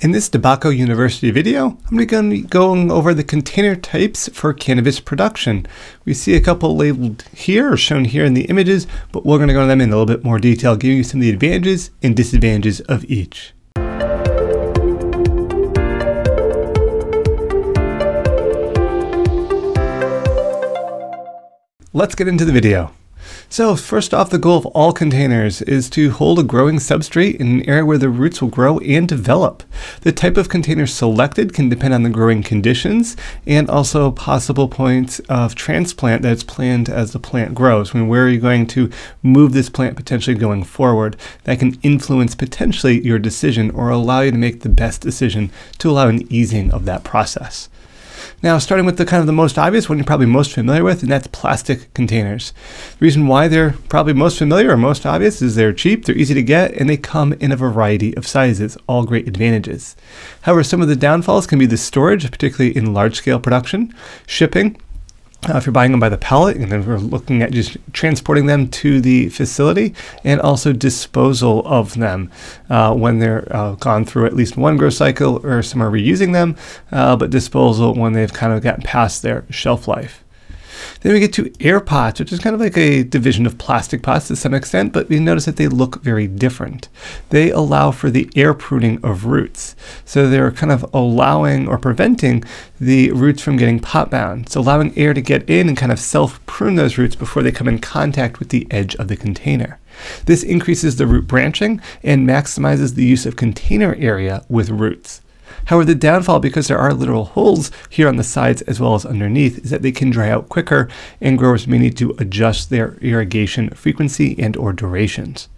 In this DeBacco University video, I'm going to be going over the container types for cannabis production. We see a couple labeled here, or shown here in the images, but we're going to go into them in a little bit more detail, giving you some of the advantages and disadvantages of each. Let's get into the video. So first off, the goal of all containers is to hold a growing substrate in an area where the roots will grow and develop. The type of container selected can depend on the growing conditions and also possible points of transplant that's planned as the plant grows. I mean, where are you going to move this plant potentially going forward? That can influence potentially your decision or allow you to make the best decision to allow an easing of that process. Now, starting with the kind of the most obvious one you're probably most familiar with, and that's plastic containers. The reason why they're probably most familiar or most obvious is they're cheap, they're easy to get, and they come in a variety of sizes, all great advantages. However, some of the downfalls can be the storage, particularly in large scale production, shipping, uh, if you're buying them by the pallet, and then we're looking at just transporting them to the facility and also disposal of them uh, when they're uh, gone through at least one grow cycle or some are reusing them, uh, but disposal when they've kind of gotten past their shelf life. Then we get to air pots, which is kind of like a division of plastic pots to some extent, but we notice that they look very different. They allow for the air pruning of roots. So they're kind of allowing or preventing the roots from getting pot bound. So allowing air to get in and kind of self prune those roots before they come in contact with the edge of the container. This increases the root branching and maximizes the use of container area with roots. However, the downfall, because there are literal holes here on the sides as well as underneath, is that they can dry out quicker and growers may need to adjust their irrigation frequency and or durations.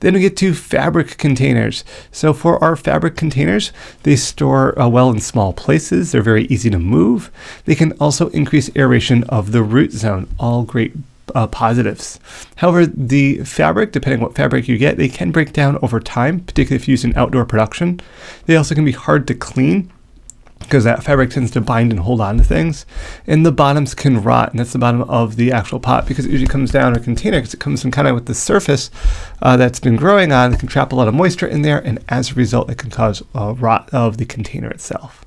Then we get to fabric containers. So for our fabric containers, they store uh, well in small places. They're very easy to move. They can also increase aeration of the root zone. All great uh, positives. However, the fabric, depending what fabric you get, they can break down over time, particularly if used in outdoor production. They also can be hard to clean because that fabric tends to bind and hold on to things. And the bottoms can rot, and that's the bottom of the actual pot because it usually comes down a container because it comes in kind of with the surface uh, that's been growing on. It can trap a lot of moisture in there, and as a result, it can cause rot of the container itself.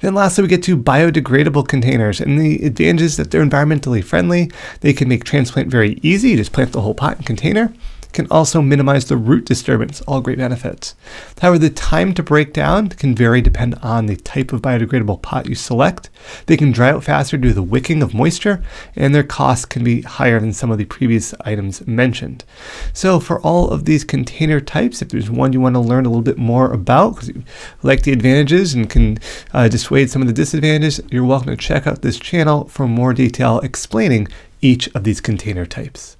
Then lastly, we get to biodegradable containers, and the advantages that they're environmentally friendly. They can make transplant very easy. You just plant the whole pot and container can also minimize the root disturbance, all great benefits. However, the time to break down can vary depending on the type of biodegradable pot you select. They can dry out faster due to the wicking of moisture, and their cost can be higher than some of the previous items mentioned. So for all of these container types, if there's one you want to learn a little bit more about, because you like the advantages and can uh, dissuade some of the disadvantages, you're welcome to check out this channel for more detail explaining each of these container types.